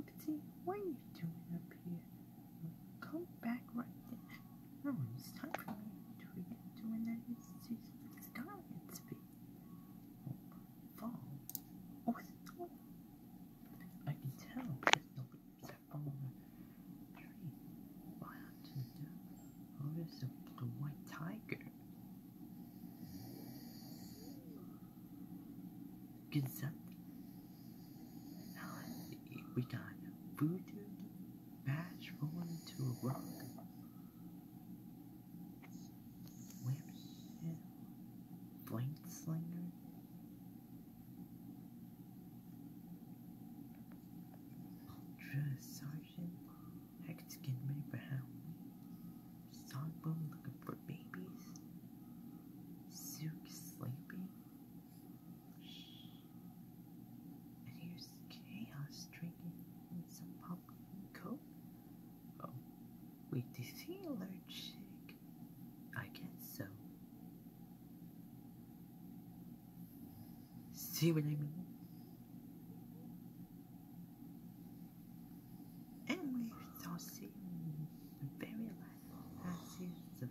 Oopsie, what are you doing up here? Come back right there. No, it's time for me to begin doing that. It's, it's. Oh, fall. Oh, it's. I can tell because the are falling on the tree. What happened to Oh, there's a the white tiger. Gazette. Voodoo, badge rolling to a rock. Whipship, flame slinger. Ultra sergeant, Wait, is he allergic? I guess so. See what I mean? And we're see very last passes of